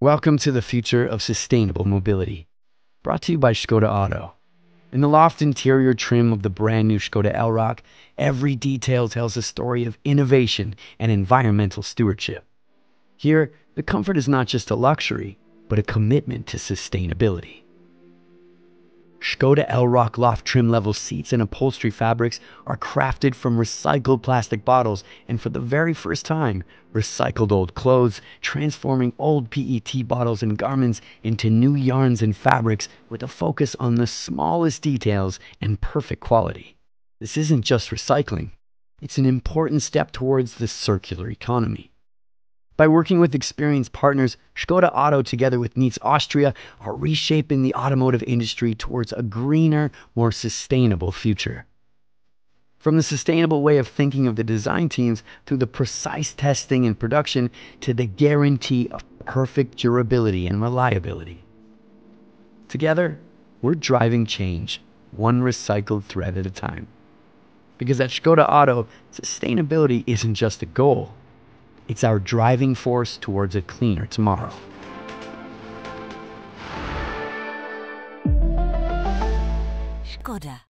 Welcome to the future of sustainable mobility. Brought to you by Skoda Auto. In the loft interior trim of the brand new Skoda Elroq, every detail tells a story of innovation and environmental stewardship. Here, the comfort is not just a luxury, but a commitment to sustainability. Skoda Elroq loft trim level seats and upholstery fabrics are crafted from recycled plastic bottles and for the very first time, recycled old clothes, transforming old PET bottles and garments into new yarns and fabrics with a focus on the smallest details and perfect quality. This isn't just recycling, it's an important step towards the circular economy. By working with experienced partners, Skoda Auto together with Needs Austria are reshaping the automotive industry towards a greener, more sustainable future. From the sustainable way of thinking of the design teams through the precise testing and production to the guarantee of perfect durability and reliability. Together, we're driving change, one recycled thread at a time. Because at Skoda Auto, sustainability isn't just a goal it's our driving force towards a cleaner tomorrow. Skoda.